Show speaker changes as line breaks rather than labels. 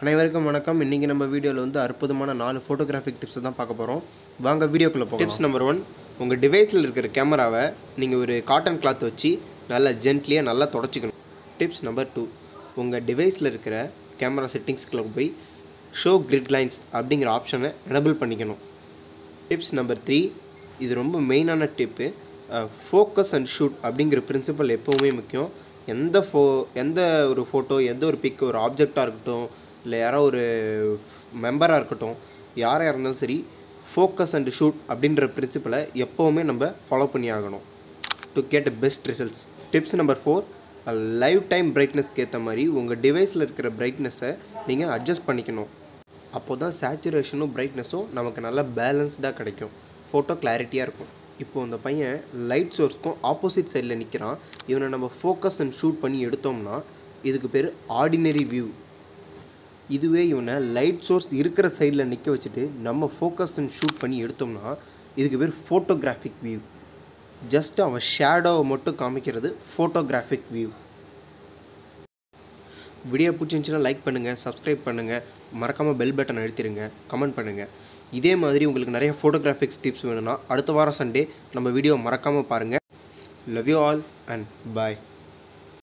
அனைவருக்கும் வணக்கம். இன்றைக்கி நம்ம வீடியோவில் வந்து அற்புதமான நாலு ஃபோட்டோகிராஃபிக் டிப்ஸ் தான் பார்க்க போகிறோம் வாங்க வீடியோக்குள்ளே டிப்ஸ் நம்பர் ஒன் உங்கள் டிவைஸில் இருக்கிற கேமராவை நீங்கள் ஒரு காட்டன் கிளாத் வச்சு நல்லா ஜென்ட்லியாக நல்லா தொடச்சிக்கணும். டிப்ஸ் நம்பர் டூ உங்கள் டிவைஸில் இருக்கிற கேமரா செட்டிங்ஸ்குள்ளே போய் ஷோ கிரிட் லைன்ஸ் அப்படிங்கிற ஆப்ஷனை எனபிள் பண்ணிக்கணும். டிப்ஸ் நம்பர் த்ரீ இது ரொம்ப மெயினான டிப்பு ஃபோக்கஸ் அண்ட் ஷூட் அப்படிங்கிற பிரின்சிபல் எப்போவுமே முக்கியம். எந்த ஃபோ எந்த ஒரு ஃபோட்டோ எந்த ஒரு பிக் ஒரு ஆப்ஜெக்டாக இருக்கட்டும் இல்லை யாரோ ஒரு மெம்பராக இருக்கட்டும் யாராக இருந்தாலும் சரி ஃபோக்கஸ் அண்ட் ஷூட் அப்படின்ற பிரின்சிபலை எப்போவுமே நம்ம ஃபாலோ பண்ணி ஆகணும். To get best results tips number four live time பிரைட்னஸ்க்கு ஏற்ற மாதிரி உங்கள் டிவைஸில் இருக்கிற பிரைட்னஸை நீங்கள் அட்ஜஸ்ட் பண்ணிக்கணும். அப்போ தான் சேச்சுரேஷனும் பிரைட்னஸும் நமக்கு நல்லா பேலன்ஸ்டாக கிடைக்கும். ஃபோட்டோ கிளாரிட்டியாக இருக்கும். இப்போ அந்த பையன் லைட் சோர்ஸ்க்கும் ஆப்போசிட் சைடில் நிற்கிறான் இவனை நம்ம ஃபோக்கஸ் அண்ட் ஷூட் பண்ணி எடுத்தோம்னா இதுக்கு பேர் ஆர்டினரி வியூ இதுவே இவனை லைட் சோர்ஸ் இருக்கிற சைடில் நிற்க வச்சுட்டு நம்ம ஃபோக்கஸ் அண்ட் ஷூட் பண்ணி எடுத்தோம்னா இதுக்கு பேர் ஃபோட்டோகிராஃபிக் வியூ ஜஸ்ட் அவன் ஷேடோவை மட்டும் காமிக்கிறது ஃபோட்டோகிராஃபிக் வியூ வீடியோ பிடிச்சிருந்துச்சுன்னா லைக் பண்ணுங்கள் சப்ஸ்கிரைப் பண்ணுங்கள் மறக்காமல் பெல் பட்டன் அழுத்திடுங்க கமெண்ட் பண்ணுங்கள் இதே மாதிரி உங்களுக்கு நிறைய ஃபோட்டோகிராஃபிக்ஸ் டிப்ஸ் வேணும்னா அடுத்த வாரம் சண்டே நம்ம வீடியோ மறக்காமல் பாருங்கள் love you all and bye